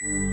you